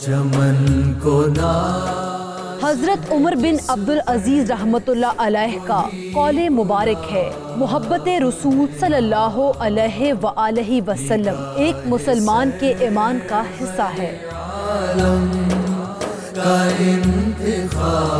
चमन को ना। हज़रत उमर बिन अब्दुल अज़ीज़ रहमत अलैह का कौले मुबारक है। मोहब्बत रसूल सल्लल्लाहु अलैहि वसल्लम एक मुसलमान के ईमान का हिस्सा है। का